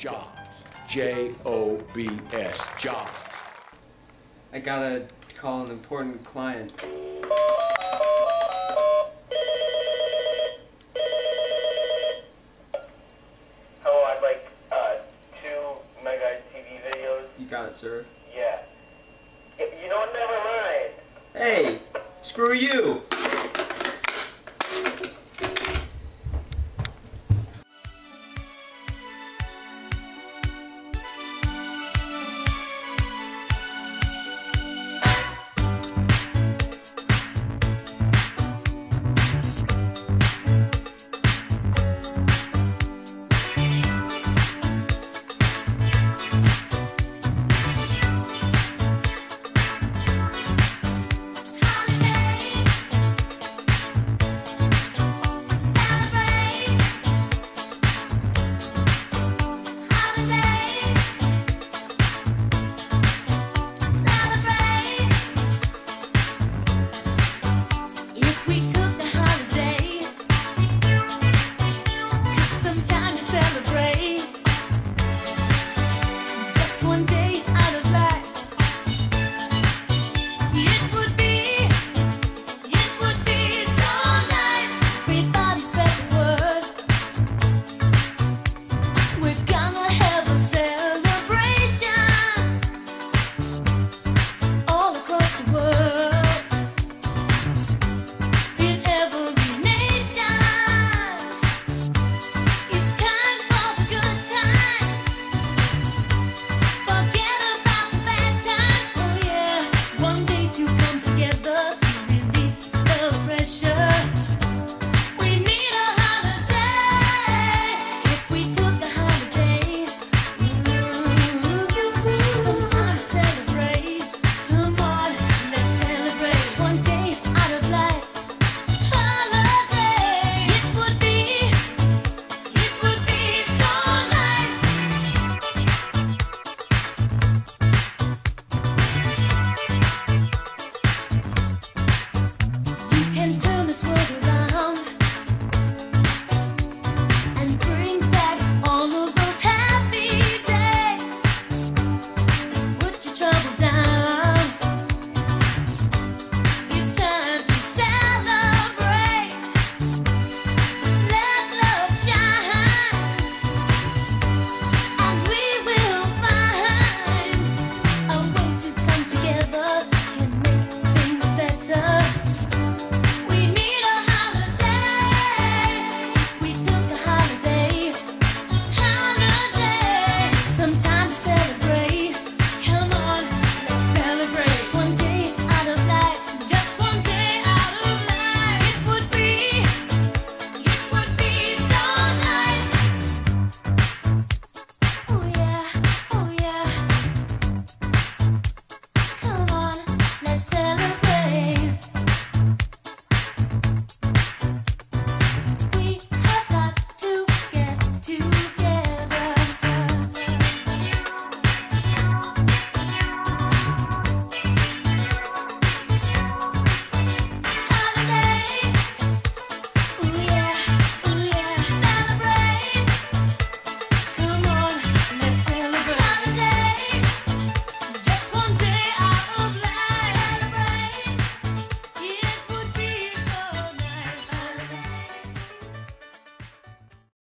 Jobs. J O B S. Jobs. I gotta call an important client. Hello, I'd like uh, two Mega TV videos. You got it, sir. Yeah. You don't never mind. Hey, screw you!